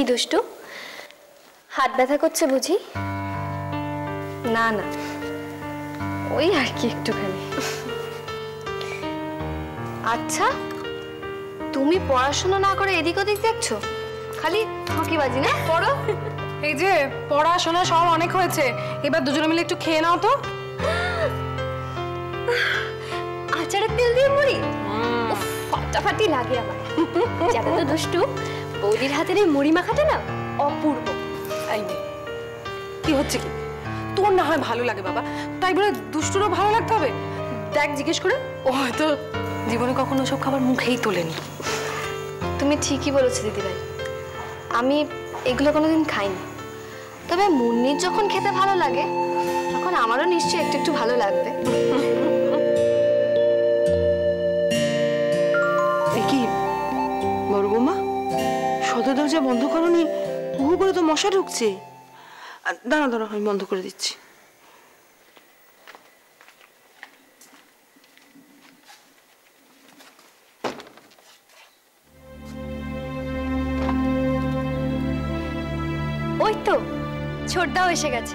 কি দুষ্টু? হাত ব্যথা করছে বুঝি? না না। ওই আর কি একটুখানি। আচ্ছা তুমি পড়াশোনা না করে এদিক ওদিক দেখছ? খালি ফাঁকিবাজি না? পড়ো। এই যে পড়াশোনা সব অনেক হয়েছে। এবার দুজনে মিলে একটু খেয়ে নাও তো। আচারের তেল দিয়ে মুড়ি? ফাটাফাটি লাগে আমার। যাতে তো দুষ্টু। বৌদির হাতের এই মুড়ি মাখাটা না অপূর্ব। কি হচ্ছে কি? তোর না হয় ভালো লাগে বাবা তাই বলে দুষ্টুরও ভালো লাগতে হবে? দেখ জিজ্ঞেস করে। ও হয়তো জীবনে কখনো সব খাবার মুখেই তোলেনি। তুমি ঠিকই বলেছ দিদিভাই। আমি এগুলো কোনোদিন খাইনি। তবে মুন্নির যখন খেতে ভালো লাগে তখন আমারও নিশ্চয়ই একটু একটু ভালো লাগবে। দরজা বন্ধ করনি হু করে তো মশা ঢুকছে। দাঁড়া দাঁড়া আমি বন্ধ করে দিচ্ছি। ওই তো, ছোটদাও এসে গেছে।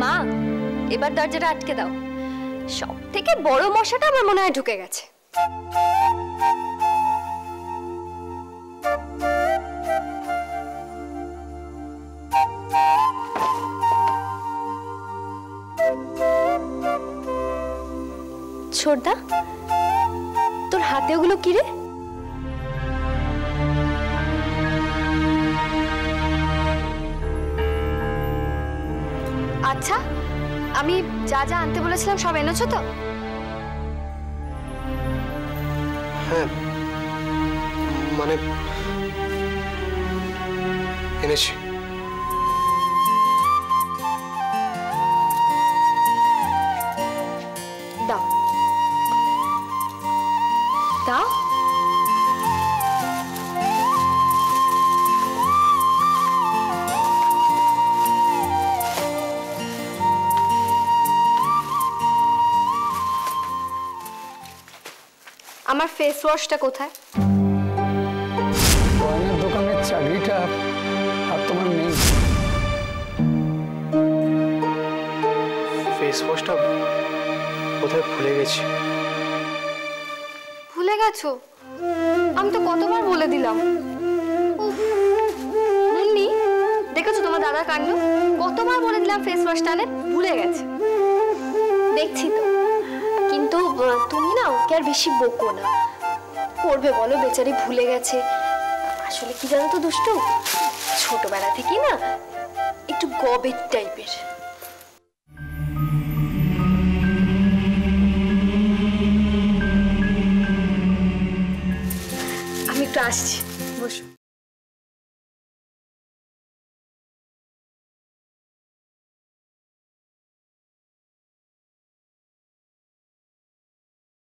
মা, এবার দরজাটা আটকে দাও। সব থেকে বড় মশাটা আমার মনে হয় ঢুকে গেছে। ছোটদা, তোর হাতে ওগুলো কি রে? আচ্ছা আমি যা যা আনতে বলেছিলাম সব এনেছো তো? হ্যাঁ মানে এনেছি। আমার ফেস ওয়াশটা কোথায়? গয়নার দোকানের চাকরিটা আর তোমার নেই। ফেস ওয়াশটা কোথায় ভুলে গেছি। ভুলে গেছো? আমি তো কতবার বলে দিলাম। দেখেছ তোমার দাদা কাণ্ড? কতবার বলে দিলাম ফেস ওয়াশটা আনে? ভুলে গেছে। আর বেশি বকো না। করবে বলো, বেচারি ভুলে গেছে। আসলে কি জানো তো দুষ্টু? ছোটবেলা থেকেই না একটু গবের টাইপের। আমি একটু আসছি।